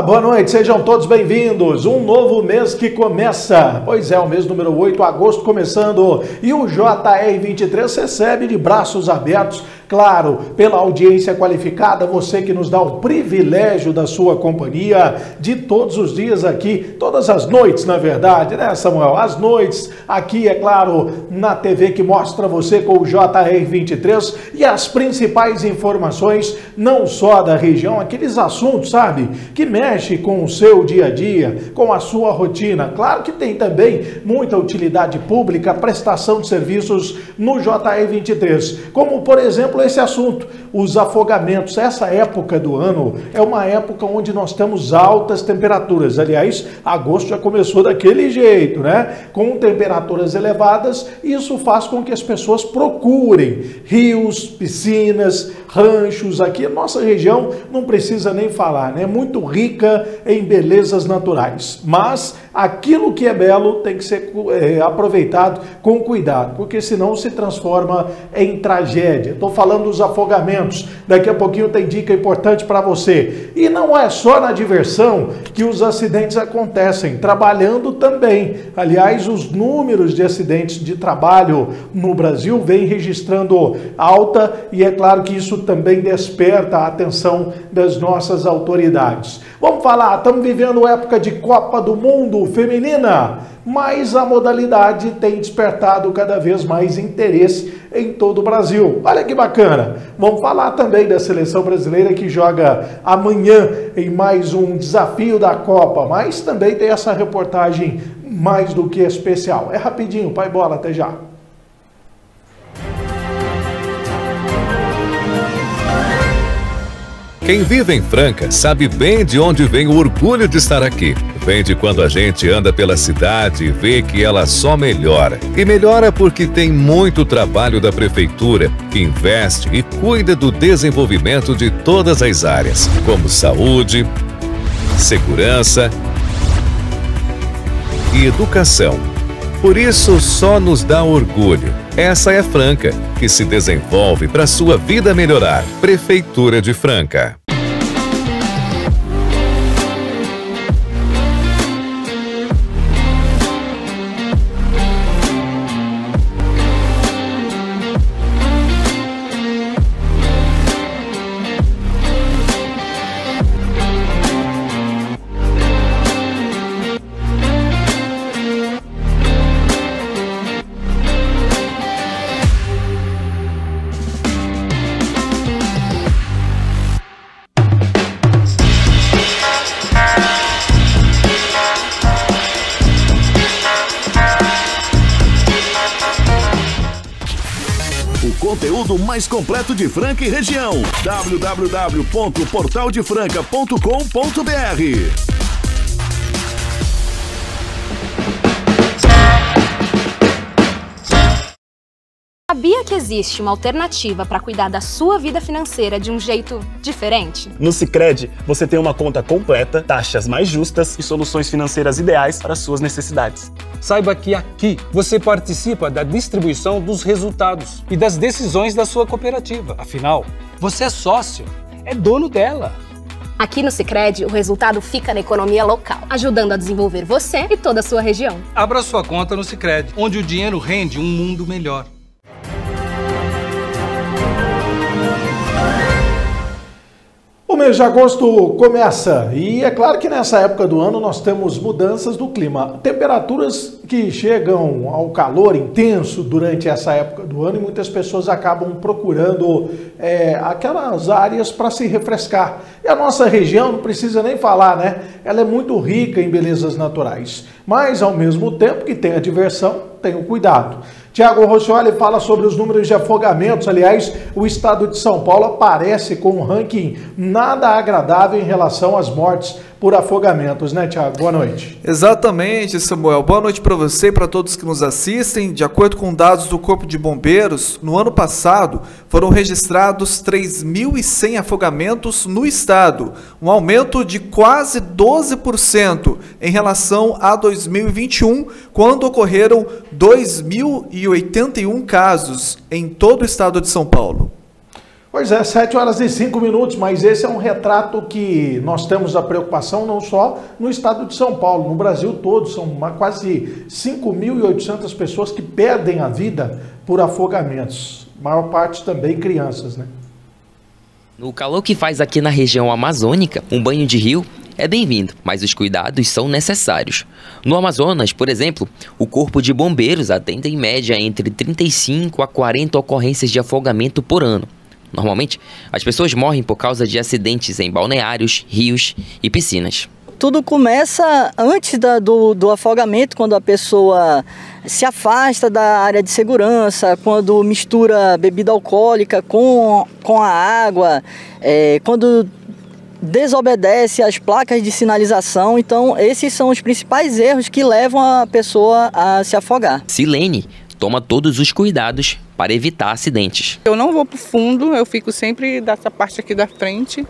boa noite, sejam todos bem-vindos. Um novo mês que começa. Pois é, o mês número 8, agosto começando. E o JR23 recebe de braços abertos claro, pela audiência qualificada, você que nos dá o privilégio da sua companhia de todos os dias aqui, todas as noites, na verdade, né, Samuel? As noites aqui, é claro, na TV que mostra você com o JR23 e as principais informações, não só da região, aqueles assuntos, sabe, que mexe com o seu dia a dia, com a sua rotina. Claro que tem também muita utilidade pública, prestação de serviços no JR23, como por exemplo esse assunto, os afogamentos. Essa época do ano é uma época onde nós temos altas temperaturas. Aliás, agosto já começou daquele jeito, né? Com temperaturas elevadas, isso faz com que as pessoas procurem rios, piscinas, ranchos. Aqui, nossa região não precisa nem falar, né? Muito rica em belezas naturais. Mas aquilo que é belo tem que ser é, aproveitado com cuidado, porque senão se transforma em tragédia. Estou falando dos afogamentos. Daqui a pouquinho tem dica importante para você. E não é só na diversão que os acidentes acontecem, trabalhando também. Aliás, os números de acidentes de trabalho no Brasil vêm registrando alta e é claro que isso também desperta a atenção das nossas autoridades. Vamos falar, estamos vivendo época de Copa do Mundo feminina, mas a modalidade tem despertado cada vez mais interesse em todo o Brasil. Olha que bacana. Vamos falar também da seleção brasileira que joga amanhã em mais um desafio da Copa, mas também tem essa reportagem mais do que especial. É rapidinho, pai bola, até já. Quem vive em Franca sabe bem de onde vem o orgulho de estar aqui. Vem de quando a gente anda pela cidade e vê que ela só melhora. E melhora porque tem muito trabalho da prefeitura, que investe e cuida do desenvolvimento de todas as áreas, como saúde, segurança e educação. Por isso, só nos dá orgulho. Essa é Franca, que se desenvolve para sua vida melhorar. Prefeitura de Franca. Mais completo de Franca e região. www.portaldefranca.com.br Sabia que existe uma alternativa para cuidar da sua vida financeira de um jeito diferente? No Sicredi, você tem uma conta completa, taxas mais justas e soluções financeiras ideais para suas necessidades. Saiba que aqui você participa da distribuição dos resultados e das decisões da sua cooperativa. Afinal, você é sócio, é dono dela. Aqui no Sicredi, o resultado fica na economia local, ajudando a desenvolver você e toda a sua região. Abra sua conta no Sicredi, onde o dinheiro rende um mundo melhor. Mês de agosto começa e é claro que nessa época do ano nós temos mudanças do clima. Temperaturas que chegam ao calor intenso durante essa época do ano e muitas pessoas acabam procurando é, aquelas áreas para se refrescar. E a nossa região, não precisa nem falar, né? Ela é muito rica em belezas naturais. Mas ao mesmo tempo que tem a diversão, tem o cuidado. Tiago Rossioli fala sobre os números de afogamentos. Aliás, o estado de São Paulo aparece com um ranking nada agradável em relação às mortes por afogamentos, né, Tiago? Boa noite. Exatamente, Samuel. Boa noite para você e para todos que nos assistem. De acordo com dados do Corpo de Bombeiros, no ano passado foram registrados 3.100 afogamentos no estado, um aumento de quase 12% em relação a 2021, quando ocorreram 2.081 casos em todo o estado de São Paulo. Pois é, 7 horas e 5 minutos, mas esse é um retrato que nós temos a preocupação não só no estado de São Paulo, no Brasil todo, são quase 5.800 pessoas que perdem a vida por afogamentos, maior parte também crianças, né? No calor que faz aqui na região amazônica, um banho de rio é bem-vindo, mas os cuidados são necessários. No Amazonas, por exemplo, o Corpo de Bombeiros atende em média entre 35 a 40 ocorrências de afogamento por ano. Normalmente, as pessoas morrem por causa de acidentes em balneários, rios e piscinas. Tudo começa antes da, do, do afogamento, quando a pessoa se afasta da área de segurança, quando mistura bebida alcoólica com, com a água, é, quando desobedece às placas de sinalização. Então, esses são os principais erros que levam a pessoa a se afogar. Silene toma todos os cuidados para evitar acidentes. Eu não vou para o fundo, eu fico sempre dessa parte aqui da frente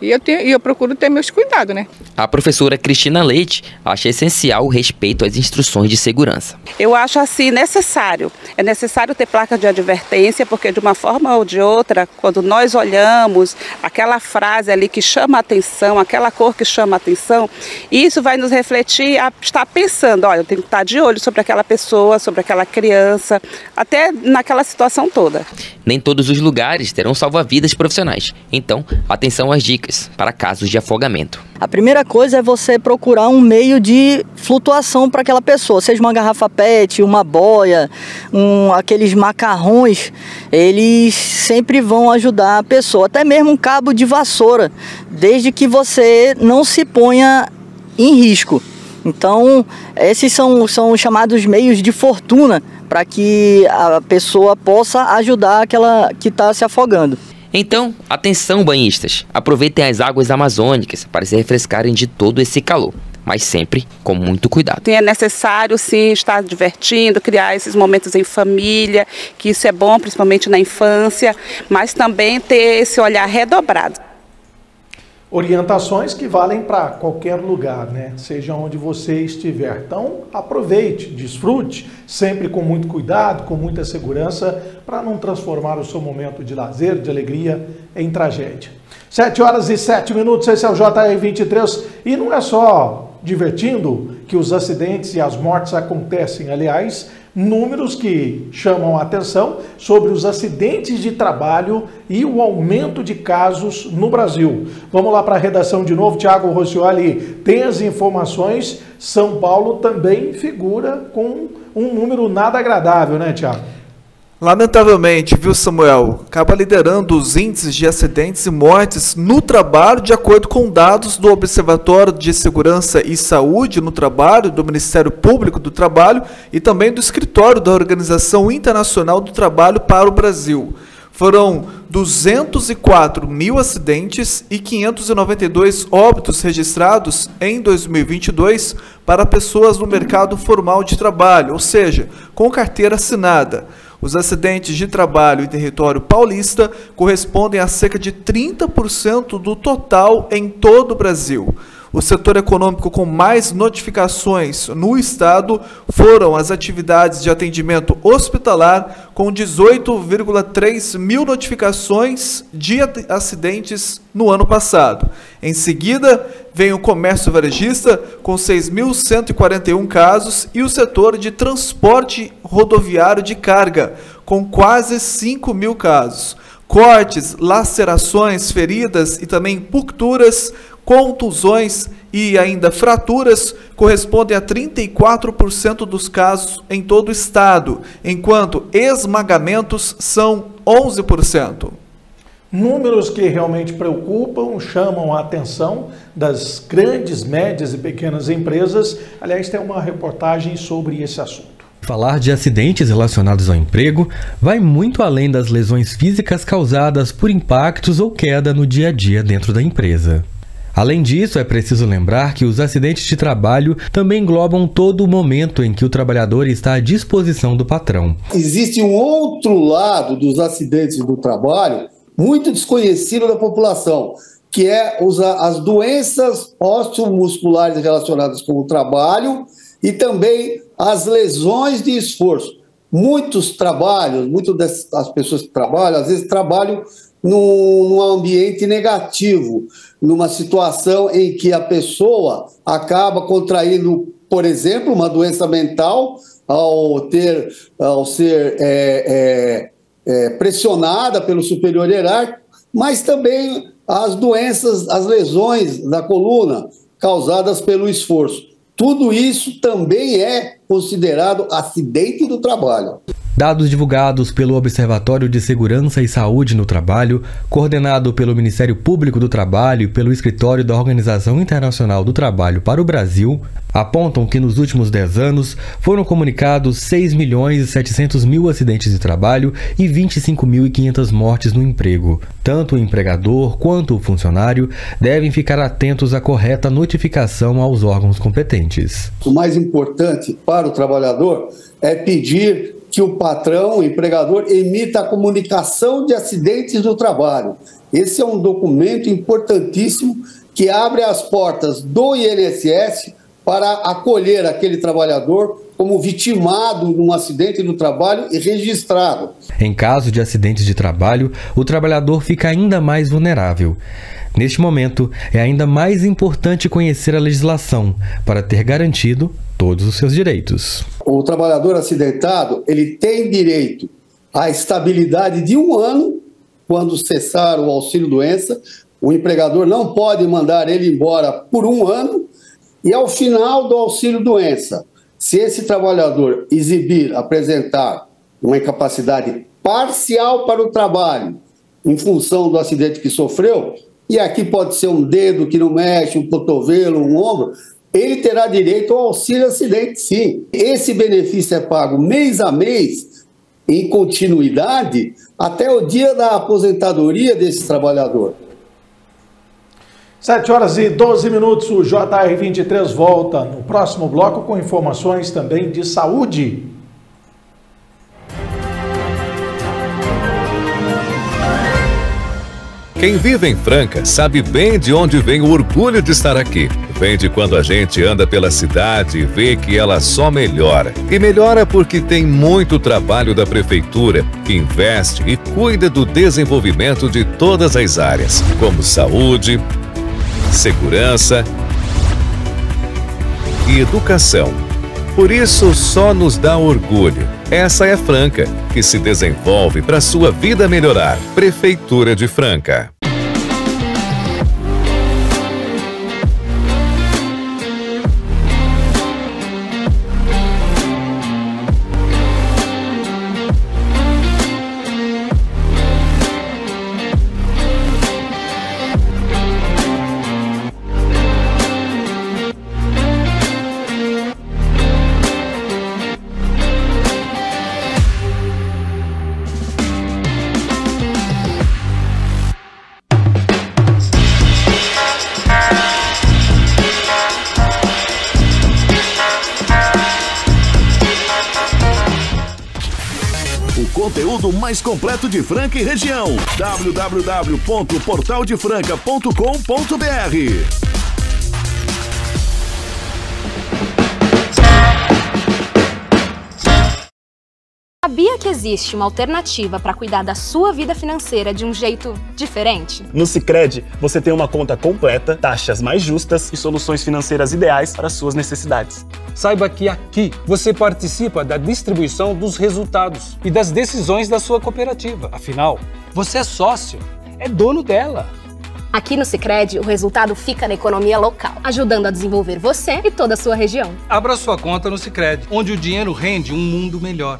e eu, tenho, e eu procuro ter meus cuidados, né? A professora Cristina Leite acha essencial o respeito às instruções de segurança. Eu acho assim necessário. É necessário ter placa de advertência, porque de uma forma ou de outra, quando nós olhamos aquela frase ali que chama a atenção, aquela cor que chama a atenção, isso vai nos refletir a estar pensando, olha, eu tenho que estar de olho sobre aquela pessoa, sobre aquela criança, até naquela situação toda. Nem todos os lugares terão salva-vidas profissionais. Então, atenção às dicas para casos de afogamento. A primeira coisa é você procurar um meio de flutuação para aquela pessoa, seja uma garrafa PET, uma boia, um, aqueles macarrões, eles sempre vão ajudar a pessoa, até mesmo um cabo de vassoura, desde que você não se ponha em risco. Então, esses são, são chamados meios de fortuna para que a pessoa possa ajudar aquela que está se afogando. Então, atenção banhistas, aproveitem as águas amazônicas para se refrescarem de todo esse calor mas sempre com muito cuidado. É necessário sim estar divertindo, criar esses momentos em família, que isso é bom principalmente na infância, mas também ter esse olhar redobrado orientações que valem para qualquer lugar, né? Seja onde você estiver. Então, aproveite, desfrute, sempre com muito cuidado, com muita segurança, para não transformar o seu momento de lazer, de alegria, em tragédia. 7 horas e 7 minutos, esse é o JR23 e não é só divertindo que os acidentes e as mortes acontecem. Aliás, números que chamam a atenção sobre os acidentes de trabalho e o aumento de casos no Brasil. Vamos lá para a redação de novo, Tiago Rossioli tem as informações. São Paulo também figura com um número nada agradável, né, Tiago? Lamentavelmente, viu, Samuel, acaba liderando os índices de acidentes e mortes no trabalho, de acordo com dados do Observatório de Segurança e Saúde no Trabalho, do Ministério Público do Trabalho e também do Escritório da Organização Internacional do Trabalho para o Brasil. Foram 204 mil acidentes e 592 óbitos registrados em 2022 para pessoas no mercado formal de trabalho, ou seja, com carteira assinada. Os acidentes de trabalho em território paulista correspondem a cerca de 30% do total em todo o Brasil. O setor econômico com mais notificações no estado foram as atividades de atendimento hospitalar, com 18,3 mil notificações de acidentes no ano passado. Em seguida, vem o comércio varejista, com 6.141 casos, e o setor de transporte rodoviário de carga, com quase 5 mil casos. Cortes, lacerações, feridas e também puncturas contusões e ainda fraturas correspondem a 34% dos casos em todo o estado, enquanto esmagamentos são 11%. Números que realmente preocupam, chamam a atenção das grandes, médias e pequenas empresas. Aliás, tem uma reportagem sobre esse assunto. Falar de acidentes relacionados ao emprego vai muito além das lesões físicas causadas por impactos ou queda no dia a dia dentro da empresa. Além disso, é preciso lembrar que os acidentes de trabalho também englobam todo o momento em que o trabalhador está à disposição do patrão. Existe um outro lado dos acidentes do trabalho muito desconhecido da população, que é as doenças osteomusculares relacionadas com o trabalho e também as lesões de esforço. Muitos trabalhos, muitas das pessoas que trabalham, às vezes trabalham num, num ambiente negativo, numa situação em que a pessoa acaba contraindo, por exemplo, uma doença mental ao ter, ao ser é, é, é, pressionada pelo superior hierárquico, mas também as doenças, as lesões da coluna causadas pelo esforço. Tudo isso também é considerado acidente do trabalho. Dados divulgados pelo Observatório de Segurança e Saúde no Trabalho, coordenado pelo Ministério Público do Trabalho e pelo Escritório da Organização Internacional do Trabalho para o Brasil, apontam que nos últimos 10 anos foram comunicados 6 milhões e 700 mil acidentes de trabalho e 25.500 mortes no emprego. Tanto o empregador quanto o funcionário devem ficar atentos à correta notificação aos órgãos competentes. O mais importante para o trabalhador é pedir que o patrão, o empregador, emita a comunicação de acidentes do trabalho. Esse é um documento importantíssimo que abre as portas do INSS para acolher aquele trabalhador como vitimado num acidente do trabalho e registrado. Em caso de acidentes de trabalho, o trabalhador fica ainda mais vulnerável. Neste momento, é ainda mais importante conhecer a legislação para ter garantido todos os seus direitos. O trabalhador acidentado, ele tem direito à estabilidade de um ano quando cessar o auxílio doença. O empregador não pode mandar ele embora por um ano e ao final do auxílio doença, se esse trabalhador exibir, apresentar uma incapacidade parcial para o trabalho em função do acidente que sofreu, e aqui pode ser um dedo que não mexe, um cotovelo, um ombro, ele terá direito ao auxílio acidente, sim. Esse benefício é pago mês a mês, em continuidade, até o dia da aposentadoria desse trabalhador. 7 horas e 12 minutos, o JR23 volta no próximo bloco com informações também de saúde. Quem vive em Franca sabe bem de onde vem o orgulho de estar aqui. Vem de quando a gente anda pela cidade e vê que ela só melhora. E melhora porque tem muito trabalho da prefeitura, que investe e cuida do desenvolvimento de todas as áreas, como saúde, segurança e educação. Por isso, só nos dá orgulho. Essa é Franca, que se desenvolve para sua vida melhorar. Prefeitura de Franca. Mais completo de Franca e região. www.portaldefranca.com.br Sabia que existe uma alternativa para cuidar da sua vida financeira de um jeito diferente? No Sicredi, você tem uma conta completa, taxas mais justas e soluções financeiras ideais para suas necessidades. Saiba que aqui você participa da distribuição dos resultados e das decisões da sua cooperativa. Afinal, você é sócio, é dono dela. Aqui no Sicredi, o resultado fica na economia local, ajudando a desenvolver você e toda a sua região. Abra sua conta no Sicredi, onde o dinheiro rende um mundo melhor.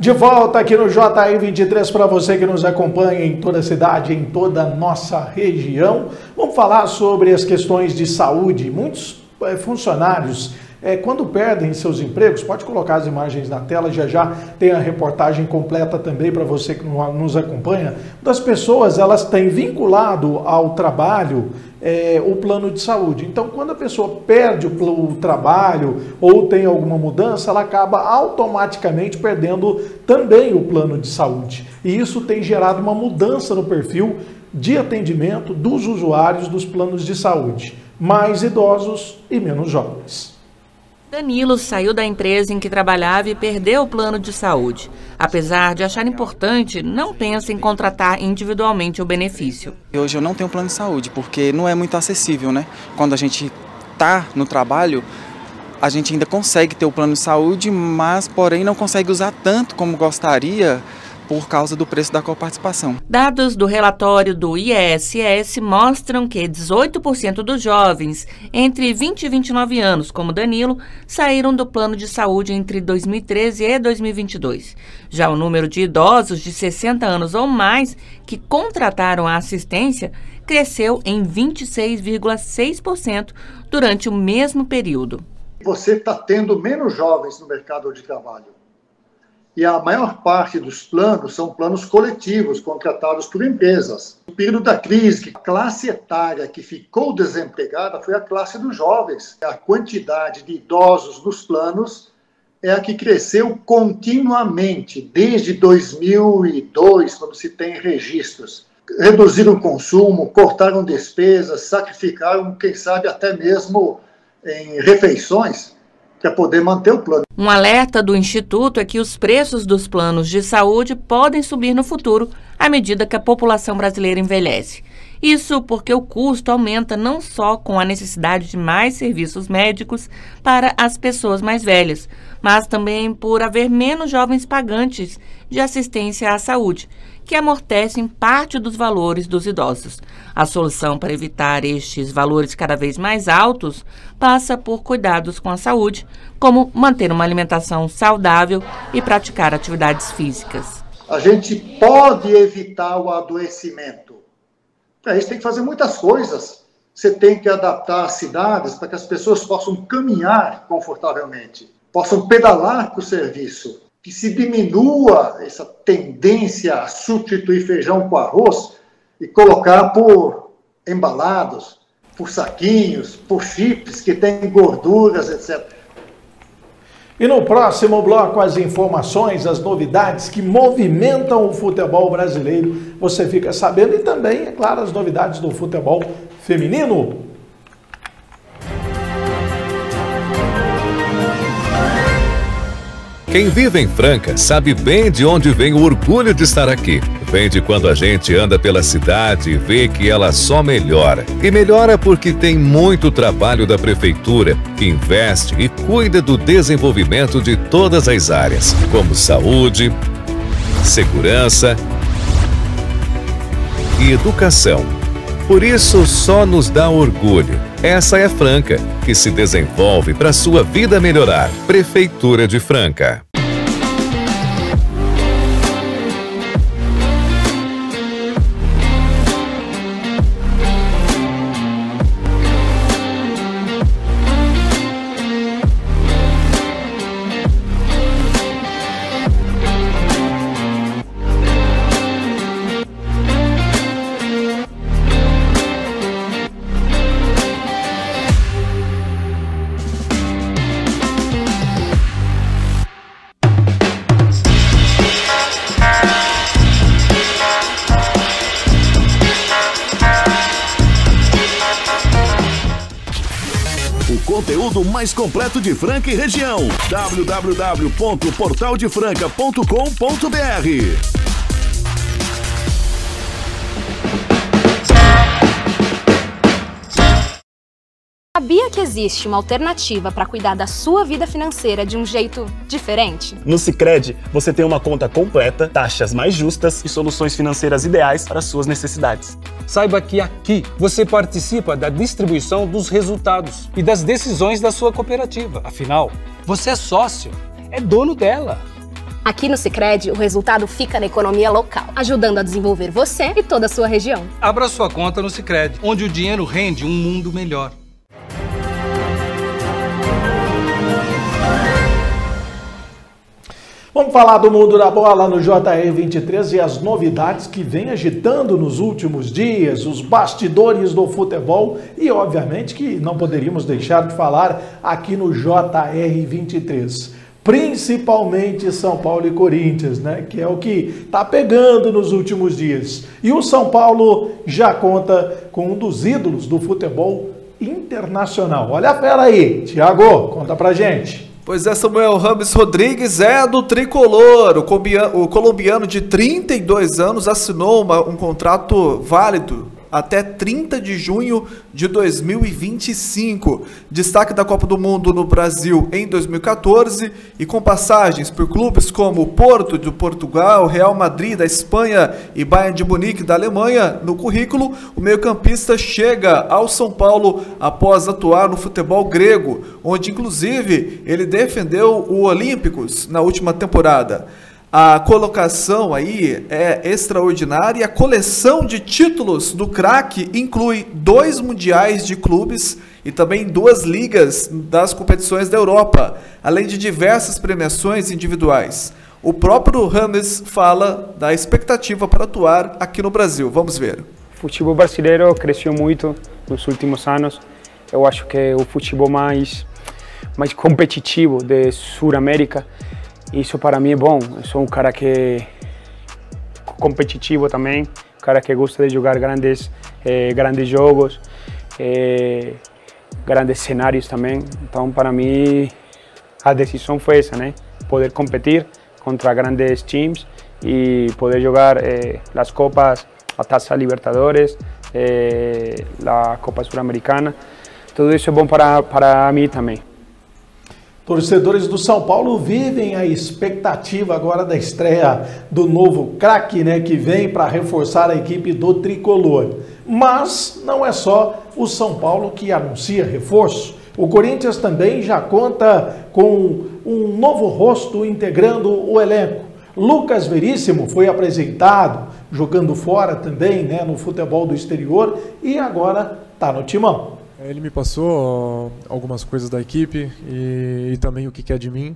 De volta aqui no JR23 para você que nos acompanha em toda a cidade, em toda a nossa região. Vamos falar sobre as questões de saúde. Muitos é, funcionários, é, quando perdem seus empregos, pode colocar as imagens na tela, já já tem a reportagem completa também para você que nos acompanha. Das pessoas, elas têm vinculado ao trabalho é, o plano de saúde. Então, quando a pessoa perde o, o, trabalho ou tem alguma mudança, ela acaba automaticamente perdendo também o plano de saúde. E isso tem gerado uma mudança no perfil de atendimento dos usuários dos planos de saúde, mais idosos e menos jovens. Danilo saiu da empresa em que trabalhava e perdeu o plano de saúde. Apesar de achar importante, não pensa em contratar individualmente o benefício. Hoje eu não tenho plano de saúde porque não é muito acessível, né? Quando a gente está no trabalho, a gente ainda consegue ter o plano de saúde, mas porém não consegue usar tanto como gostaria por causa do preço da coparticipação. Dados do relatório do IESS mostram que 18% dos jovens entre 20 e 29 anos, como Danilo, saíram do plano de saúde entre 2013 e 2022. Já o número de idosos de 60 anos ou mais que contrataram a assistência cresceu em 26,6% durante o mesmo período. Você está tendo menos jovens no mercado de trabalho e a maior parte dos planos são planos coletivos, contratados por empresas. No período da crise, a classe etária que ficou desempregada foi a classe dos jovens. A quantidade de idosos nos planos é a que cresceu continuamente, desde 2002, quando se tem registros. Reduziram o consumo, cortaram despesas, sacrificaram, quem sabe, até mesmo em refeições para poder manter o plano. Um alerta do Instituto é que os preços dos planos de saúde podem subir no futuro à medida que a população brasileira envelhece. Isso porque o custo aumenta não só com a necessidade de mais serviços médicos para as pessoas mais velhas, mas também por haver menos jovens pagantes de assistência à saúde, que amortecem parte dos valores dos idosos. A solução para evitar estes valores cada vez mais altos passa por cuidados com a saúde, como manter uma alimentação saudável e praticar atividades físicas. A gente pode evitar o adoecimento. Para isso tem que fazer muitas coisas. Você tem que adaptar as cidades para que as pessoas possam caminhar confortavelmente, possam pedalar para o serviço, que se diminua essa tendência a substituir feijão com arroz e colocar por embalados, por saquinhos, por chips que têm gorduras, etc. E no próximo bloco, as informações, as novidades que movimentam o futebol brasileiro, você fica sabendo e também, é claro, as novidades do futebol feminino. Quem vive em Franca sabe bem de onde vem o orgulho de estar aqui. Vem de quando a gente anda pela cidade e vê que ela só melhora. E melhora porque tem muito trabalho da prefeitura, que investe e cuida do desenvolvimento de todas as áreas, como saúde, segurança e educação. Por isso, só nos dá orgulho. Essa é Franca, que se desenvolve para sua vida melhorar. Prefeitura de Franca. Mais completo de Franca e região. www.portaldefranca.com.br Sabia que existe uma alternativa para cuidar da sua vida financeira de um jeito diferente? No Sicredi, você tem uma conta completa, taxas mais justas e soluções financeiras ideais para suas necessidades. Saiba que aqui você participa da distribuição dos resultados e das decisões da sua cooperativa. Afinal, você é sócio, é dono dela. Aqui no Sicredi, o resultado fica na economia local, ajudando a desenvolver você e toda a sua região. Abra sua conta no Sicredi, onde o dinheiro rende um mundo melhor. Vamos falar do mundo da bola no JR23 e as novidades que vem agitando nos últimos dias, os bastidores do futebol e, obviamente, que não poderíamos deixar de falar aqui no JR23. Principalmente São Paulo e Corinthians, né? Que é o que está pegando nos últimos dias. E o São Paulo já conta com um dos ídolos do futebol internacional. Olha a fera aí, Tiago, conta pra gente. Pois é, Samuel Ramos Rodrigues é do tricolor. O colombiano de 32 anos assinou uma, um contrato válido até 30 de junho de 2025. Destaque da Copa do Mundo no Brasil em 2014 e com passagens por clubes como Porto de Portugal, Real Madrid da Espanha e Bayern de Munique da Alemanha no currículo, o meio-campista chega ao São Paulo após atuar no futebol grego, onde inclusive ele defendeu o Olímpicos na última temporada. A colocação aí é extraordinária e a coleção de títulos do craque inclui dois mundiais de clubes e também duas ligas das competições da Europa, além de diversas premiações individuais. O próprio Rames fala da expectativa para atuar aqui no Brasil. Vamos ver. O futebol brasileiro cresceu muito nos últimos anos. Eu acho que é o futebol mais mais competitivo de Sul-América isso para mim é bom. Eu sou um cara que competitivo também, um cara que gosta de jogar grandes, eh, grandes jogos, eh, grandes cenários também. Então, para mim, a decisão foi essa, né? Poder competir contra grandes times e poder jogar eh, as Copas, a Taça Libertadores, eh, a Copa Sul-Americana. Tudo isso é bom para, para mim também. Torcedores do São Paulo vivem a expectativa agora da estreia do novo craque, né, que vem para reforçar a equipe do tricolor. Mas não é só o São Paulo que anuncia reforço. O Corinthians também já conta com um novo rosto integrando o elenco. Lucas Veríssimo foi apresentado jogando fora também, né, no futebol do exterior e agora está no timão. Ele me passou algumas coisas da equipe e, e também o que quer é de mim.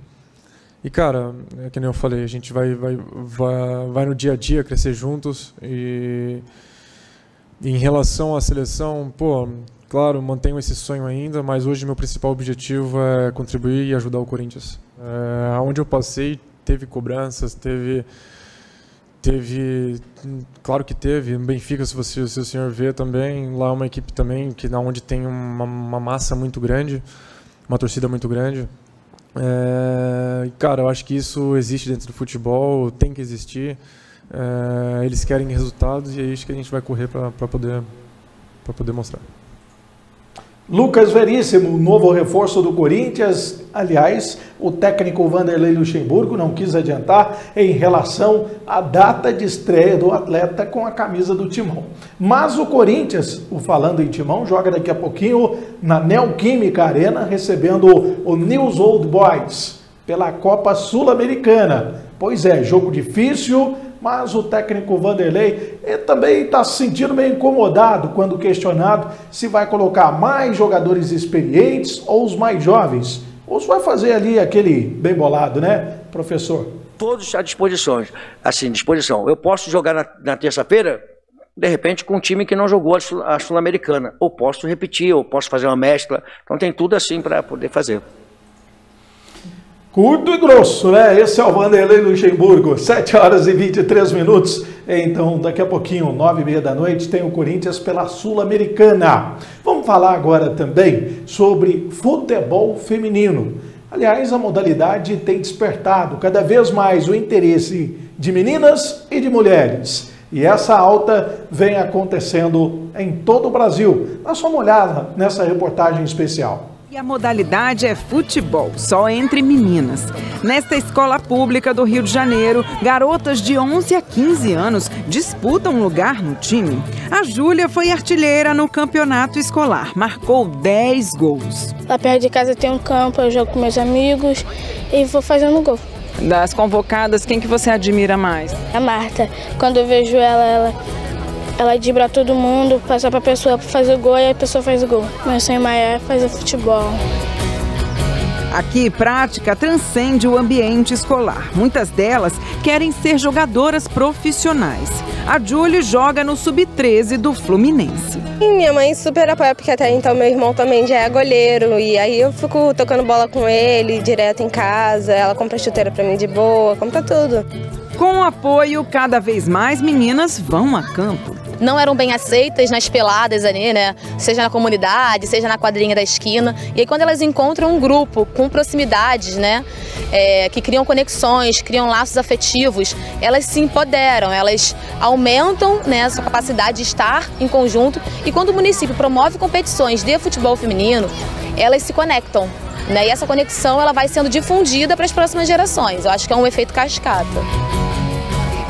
E cara, é que nem eu falei, a gente vai, vai, vai, vai no dia a dia crescer juntos e em relação à seleção, pô, claro, mantenho esse sonho ainda, mas hoje meu principal objetivo é contribuir e ajudar o Corinthians. É, onde eu passei, teve cobranças, teve Teve, claro que teve, Benfica, se, você, se o senhor vê também, lá é uma equipe também que na onde tem uma, uma massa muito grande, uma torcida muito grande. É, cara, eu acho que isso existe dentro do futebol, tem que existir. É, eles querem resultados e é isso que a gente vai correr para poder, poder mostrar. Lucas Veríssimo, novo reforço do Corinthians. Aliás, o técnico Vanderlei Luxemburgo não quis adiantar em relação à data de estreia do atleta com a camisa do Timão. Mas o Corinthians, o falando em Timão, joga daqui a pouquinho na Neoquímica Arena, recebendo o News Old Boys pela Copa Sul-Americana. Pois é, jogo difícil, mas o técnico Vanderlei também está se sentindo meio incomodado quando questionado se vai colocar mais jogadores experientes ou os mais jovens. Ou se vai fazer ali aquele bem bolado, né, professor? Todos à disposição. Assim, disposição. Eu posso jogar na, na terça-feira, de repente, com um time que não jogou a Sul-Americana. Ou posso repetir, ou posso fazer uma mescla. Então tem tudo assim para poder fazer. Curto e grosso, né? Esse é o Vanderlei Luxemburgo, 7 horas e 23 minutos. Então, daqui a pouquinho, 9 e meia da noite, tem o Corinthians pela Sul-Americana. Vamos falar agora também sobre futebol feminino. Aliás, a modalidade tem despertado cada vez mais o interesse de meninas e de mulheres. E essa alta vem acontecendo em todo o Brasil. Dá só uma olhada nessa reportagem especial. E a modalidade é futebol, só entre meninas. Nesta escola pública do Rio de Janeiro, garotas de 11 a 15 anos disputam lugar no time. A Júlia foi artilheira no campeonato escolar, marcou 10 gols. Lá perto de casa tem um campo, eu jogo com meus amigos e vou fazendo gol. Das convocadas, quem que você admira mais? A Marta. Quando eu vejo ela, ela ela dibra todo mundo, passa para a pessoa fazer o gol e a pessoa faz o gol. Meu sonho maior é fazer futebol. Aqui, prática transcende o ambiente escolar. Muitas delas querem ser jogadoras profissionais. A Julie joga no Sub-13 do Fluminense. minha mãe super apoia, porque até então meu irmão também já é goleiro. E aí eu fico tocando bola com ele direto em casa. Ela compra chuteira para mim de boa, compra tudo. Com o apoio, cada vez mais meninas vão a campo. Não eram bem aceitas nas peladas ali, né? Seja na comunidade, seja na quadrinha da esquina. E aí quando elas encontram um grupo com proximidades, né? É, que criam conexões, criam laços afetivos, elas se empoderam, elas aumentam né, a sua capacidade de estar em conjunto. E quando o município promove competições de futebol feminino, elas se conectam. Né? E essa conexão ela vai sendo difundida para as próximas gerações. Eu acho que é um efeito cascata.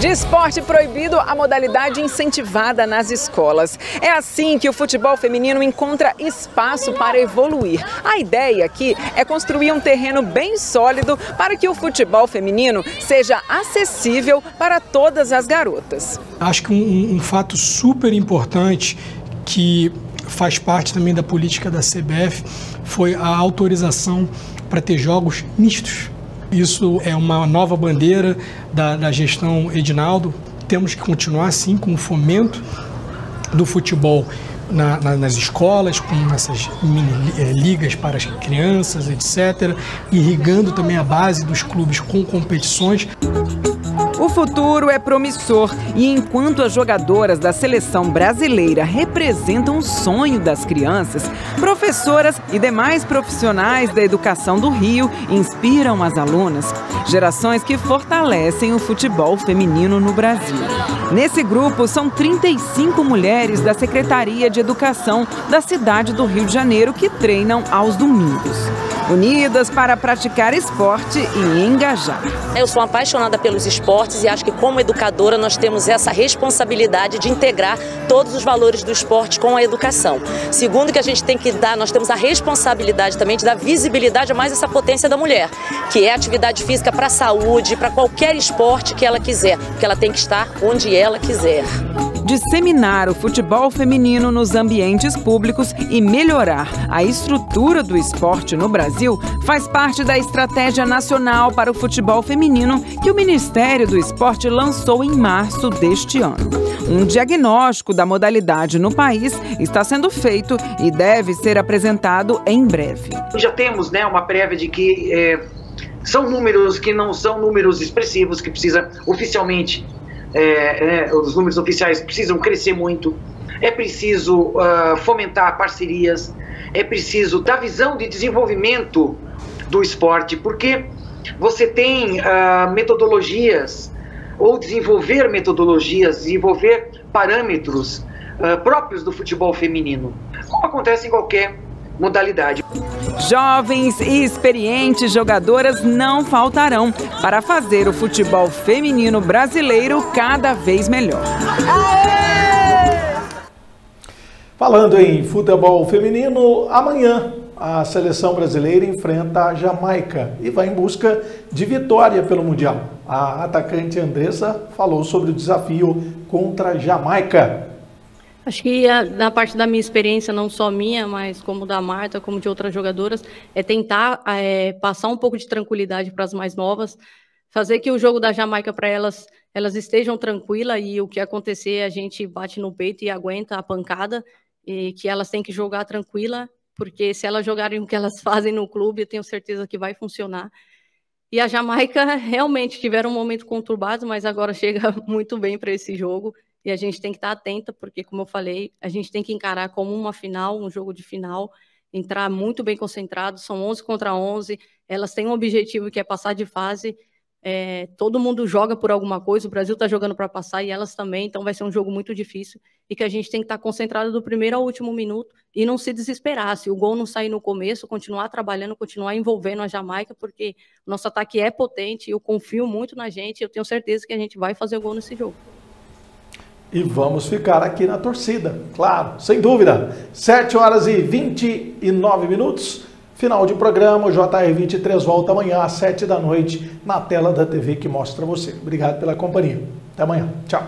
De esporte proibido a modalidade incentivada nas escolas. É assim que o futebol feminino encontra espaço para evoluir. A ideia aqui é construir um terreno bem sólido para que o futebol feminino seja acessível para todas as garotas. Acho que um, um fato super importante que faz parte também da política da CBF foi a autorização para ter jogos mistos. Isso é uma nova bandeira da, da gestão Edinaldo. Temos que continuar assim com o fomento do futebol na, na, nas escolas, com essas mini eh, ligas para as crianças, etc., irrigando também a base dos clubes com competições. O futuro é promissor e enquanto as jogadoras da seleção brasileira representam o sonho das crianças, professoras e demais profissionais da educação do Rio inspiram as alunas, gerações que fortalecem o futebol feminino no Brasil. Nesse grupo são 35 mulheres da Secretaria de Educação da cidade do Rio de Janeiro que treinam aos domingos unidas para praticar esporte e engajar. Eu sou apaixonada pelos esportes e acho que como educadora nós temos essa responsabilidade de integrar todos os valores do esporte com a educação. Segundo que a gente tem que dar, nós temos a responsabilidade também de dar visibilidade a mais essa potência da mulher, que é atividade física para a saúde, para qualquer esporte que ela quiser, porque ela tem que estar onde ela quiser disseminar o futebol feminino nos ambientes públicos e melhorar a estrutura do esporte no Brasil faz parte da Estratégia Nacional para o Futebol Feminino que o Ministério do Esporte lançou em março deste ano. Um diagnóstico da modalidade no país está sendo feito e deve ser apresentado em breve. Já temos né, uma prévia de que é, são números que não são números expressivos, que precisa oficialmente é, é, os números oficiais precisam crescer muito, é preciso uh, fomentar parcerias, é preciso dar visão de desenvolvimento do esporte, porque você tem uh, metodologias, ou desenvolver metodologias, desenvolver parâmetros uh, próprios do futebol feminino, como acontece em qualquer modalidade. Jovens e experientes jogadoras não faltarão para fazer o futebol feminino brasileiro cada vez melhor. Falando em futebol feminino, amanhã a seleção brasileira enfrenta a Jamaica e vai em busca de vitória pelo Mundial. A atacante Andressa falou sobre o desafio contra a Jamaica. Acho que a, na parte da minha experiência, não só minha, mas como da Marta, como de outras jogadoras, é tentar é, passar um pouco de tranquilidade para as mais novas, fazer que o jogo da Jamaica para elas elas estejam tranquilas e o que acontecer a gente bate no peito e aguenta a pancada e que elas têm que jogar tranquila, porque se elas jogarem o que elas fazem no clube, eu tenho certeza que vai funcionar. E a Jamaica realmente tiveram um momento conturbado, mas agora chega muito bem para esse jogo. E a gente tem que estar atenta, porque, como eu falei, a gente tem que encarar como uma final, um jogo de final, entrar muito bem concentrado, são 11 contra 11, elas têm um objetivo que é passar de fase, é, todo mundo joga por alguma coisa, o Brasil está jogando para passar e elas também, então vai ser um jogo muito difícil e que a gente tem que estar concentrado do primeiro ao último minuto e não se desesperar. Se o gol não sair no começo, continuar trabalhando, continuar envolvendo a Jamaica, porque nosso ataque é potente, eu confio muito na gente, eu tenho certeza que a gente vai fazer o gol nesse jogo. E vamos ficar aqui na torcida, claro, sem dúvida. 7 horas e 29 minutos. Final de programa, o JR23 volta amanhã às 7 da noite na tela da TV que mostra você. Obrigado pela companhia. Até amanhã. Tchau.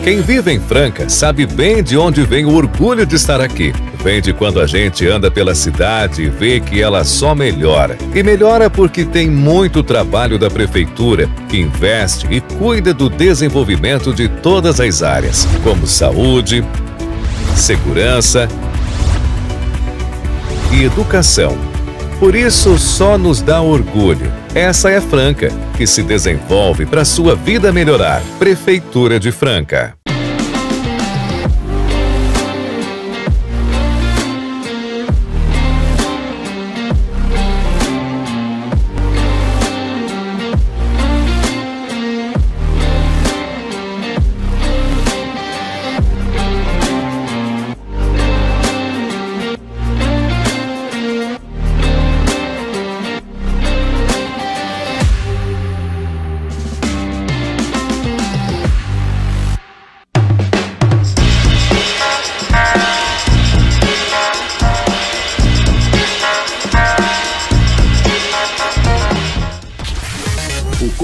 Quem vive em Franca sabe bem de onde vem o orgulho de estar aqui. Vem de quando a gente anda pela cidade e vê que ela só melhora. E melhora porque tem muito trabalho da prefeitura, que investe e cuida do desenvolvimento de todas as áreas, como saúde, segurança e educação. Por isso, só nos dá orgulho. Essa é Franca, que se desenvolve para sua vida melhorar. Prefeitura de Franca.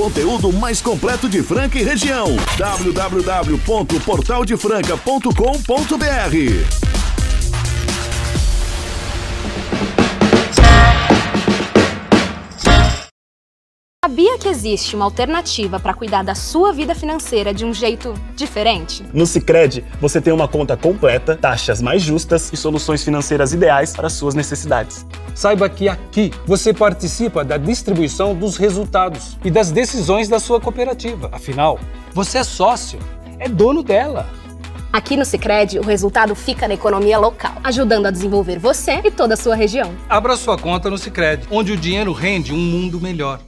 Conteúdo mais completo de Franca e região. www.portaldefranca.com.br que existe uma alternativa para cuidar da sua vida financeira de um jeito diferente? No Sicredi, você tem uma conta completa, taxas mais justas e soluções financeiras ideais para suas necessidades. Saiba que aqui você participa da distribuição dos resultados e das decisões da sua cooperativa. Afinal, você é sócio, é dono dela. Aqui no Sicredi, o resultado fica na economia local, ajudando a desenvolver você e toda a sua região. Abra sua conta no Sicredi, onde o dinheiro rende um mundo melhor.